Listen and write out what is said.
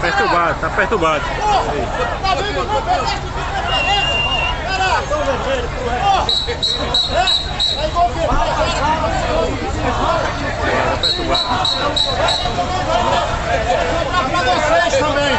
Perturbado, tá perturbado. Tá vendo o Tá. Pra vocês também.